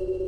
you